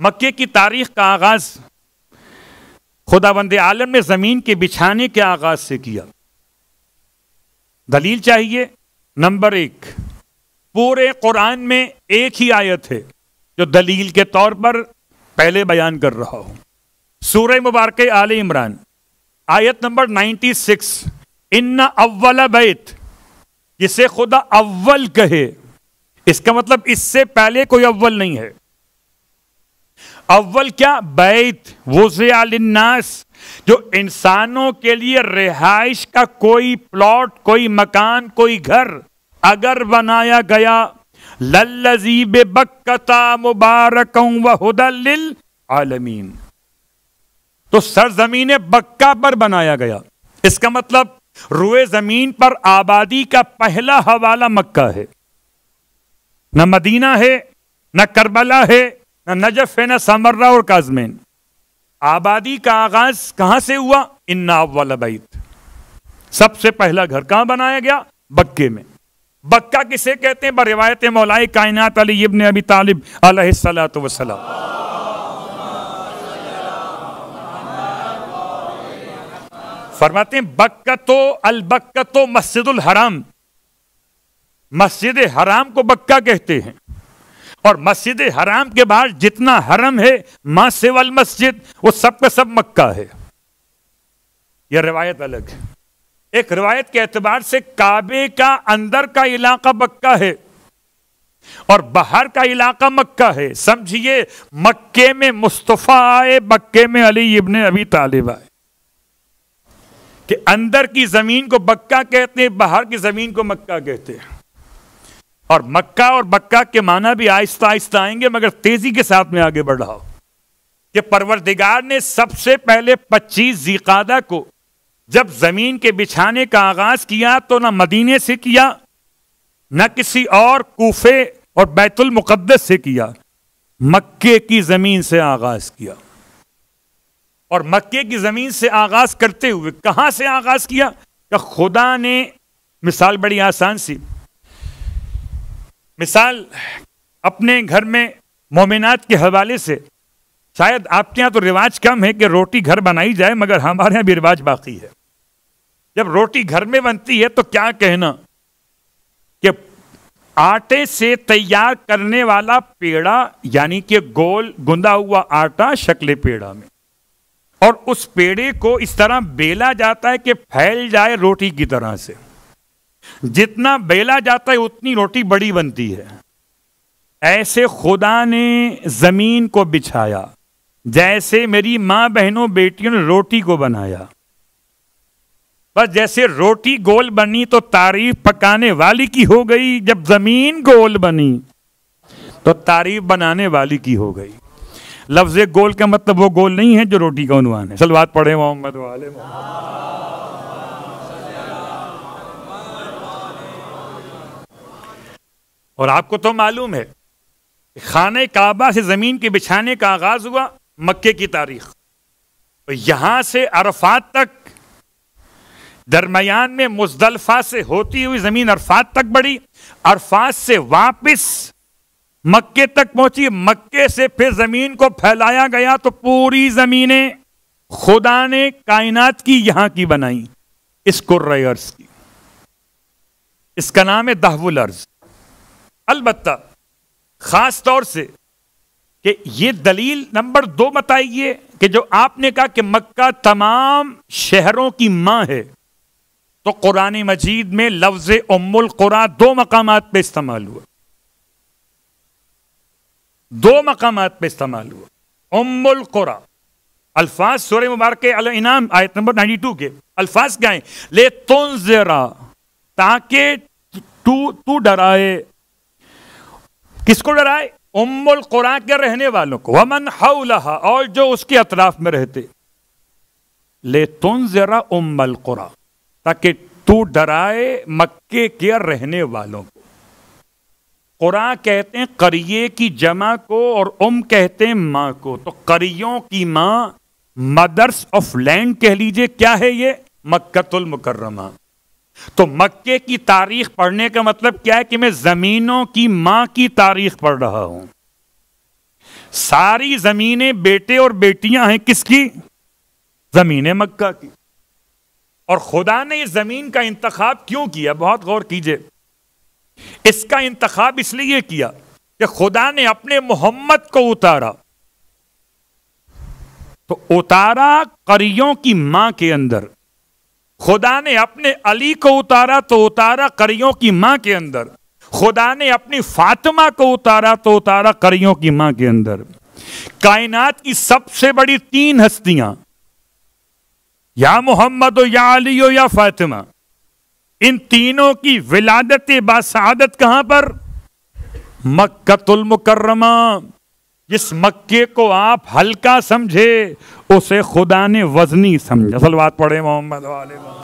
मक्के की तारीख का आगाज़। खुदाबंद आलम ने ज़मीन के बिछाने के आगाज़ से किया। दलील चाहिए, नंबर एक, पूरे कुरान में एक ही आयत है, जो दलील के तौर पर पहले बयान कर रहा हूँ। सूर्य मुबारक आल इमरान, आयत नंबर 96 इन्ना अव्वल बैत। जिसे खुदा अव्वल कहे। इसका मतलब इससे पहले कोई अव्वल नहीं है। अव्वल क्या? बैत। वो वोज़ास जो इंसानों के लिए रिहाइश का कोई प्लॉट, कोई मकान, कोई घर अगर बनाया गया लल्लजीब बक्कता मुबारक वहुदल आलमीन। तो सरजमीन बक्का पर बनाया गया। इसका मतलब रुए ज़मीन पर आबादी का पहला हवाला मक्का है। न मदीना है, न करबला है, न नजफ है, न समर्रा और काजमेन। आबादी का आगाज़ कहाँ से हुआ? इन्ना वाला बैत। सबसे पहला घर कहाँ बनाया गया? बक्के में। बक्का किसे कहते हैं? रिवायत मौलाई कायनात अली इब्न अबी तालिब अलैहिस्सलातु वसलाम फरमाते हैं, बक्कतो अल बक्कतो मस्जिदुल हराम। मस्जिद हराम को बक्का कहते हैं। और मस्जिद हराम के बाहर जितना हरम है माँ सेवल मस्जिद, वो सब का सब मक्का है। यह रिवायत अलग है। एक रिवायत के एतबार से काबे का अंदर का इलाका बक्का है और बाहर का इलाका मक्का है। समझिए, मक्के में मुस्तफ़ा आए, मक्के में अली इब्ने अभी तालिब आए। कि अंदर की ज़मीन को बक्का कहते हैं, बाहर की ज़मीन को मक्का कहते हैं। और मक्का और बक्का के माना भी आहिस्ता आहिस्ता आएँगे, मगर तेज़ी के साथ में आगे बढ़ रहा कि परवरदिगार ने सबसे पहले 25 जीकादा को जब ज़मीन के बिछाने का आगाज़ किया तो ना मदीने से किया, न किसी और कूफे और बैतुल मुकद्दस से किया, मक्के की ज़मीन से आगाज़ किया। और मक्के की ज़मीन से आगाज़ करते हुए, कहाँ से आगाज़ किया? कि खुदा ने, मिसाल बड़ी आसान सी। मिसाल, अपने घर में मोमिनात के हवाले से, शायद आपके यहाँ तो रिवाज कम है कि रोटी घर बनाई जाए, मगर हमारे यहाँ भी रिवाज बाकी है। जब रोटी घर में बनती है तो क्या कहना? कि आटे से तैयार करने वाला पेड़ा, यानी कि गोल, गुंदा हुआ आटा, शक्ल पेड़ा में। और उस पेड़े को इस तरह बेला जाता है कि फैल जाए रोटी की तरह से। जितना बेला जाता है, उतनी रोटी बड़ी बनती है। ऐसे खुदा ने ज़मीन को बिछाया, जैसे मेरी माँ बहनों बेटियों ने रोटी को बनाया। बस जैसे रोटी गोल बनी तो तारीफ़ पकाने वाली की हो गई। जब ज़मीन गोल बनी तो तारीफ़ बनाने वाली की हो गई। लफ्ज गोल का मतलब वो गोल नहीं है जो रोटी का उनवान है। सलवात पढ़े मोहम्मद वाले और आपको तो मालूम है खाने काबा से ज़मीन के बिछाने का आगाज़ हुआ मक्के की तारीख। यहाँ से अरफात तक, दरमियान में मुजदलफा से होती हुई ज़मीन अरफात तक बढ़ी। अरफात से वापस मक्के तक पहुँची, मक्के से फिर ज़मीन को फैलाया गया तो पूरी जमीनें खुदा ने कायनात की यहाँ की बनाई, इस कुर्रर्स की। इसका नाम है दहवुल अर्ज़। अलबत्ता, खास तौर से कि ये दलील नंबर दो बताइए कि जो आपने कहा कि मक्का तमाम शहरों की माँ है तो कुरान मजीद में लफ्ज उम्मुल कुरा दो मकाम पे इस्तेमाल हुआ। दो मकाम पे इस्तेमाल हुआ। उम्मुल कुरा। अल्फाज सुर मुबारक इनाम, आयत नंबर 92 के अल्फाज क्या है ले तुन जरा ताकि तू तू डराए। किसको डराए? उम्मुल कुरा के रहने वालों को। वमन हौलहा, और जो उसके अतराफ में रहते। ले तुन जरा उम्मल कुरा, ताकि तू डराए मक्के के रहने वालों को। कुरान कहते हैं करिए की जमा को और उम कहते हैं, माँ को। तो करियों की माँ मदर्स ऑफ़ लैंड कह लीजिए, क्या है ये? मक्कतुल मुकर्रमा। तो मक्के की तारीख पढ़ने का मतलब क्या है कि मैं जमीनों की माँ की तारीख पढ़ रहा हूँ। सारी जमीनें बेटे और बेटियाँ हैं किसकी? ज़मीन मक्का की। और खुदा ने इस ज़मीन का इंतखाब क्यों किया? बहुत गौर कीजिए। इसका इंतखाब इसलिए किया कि खुदा ने अपने मोहम्मद को उतारा। तो उतारा करियों की माँ के अंदर। खुदा ने अपने अली को उतारा तो उतारा करियों की माँ के अंदर। खुदा ने अपनी फातिमा को उतारा तो उतारा करियों की माँ के अंदर। कायनात की सबसे बड़ी तीन हस्तियाँ, या मोहम्मद हो या अली हो या फातिमा। इन तीनों की विलादत बासादत कहाँ पर? मक्कतुल मुकर्रमा, जिस मक्के को आप हल्का समझे, उसे खुदा ने वजनी समझे। असल बात पढ़े मोहम्मद।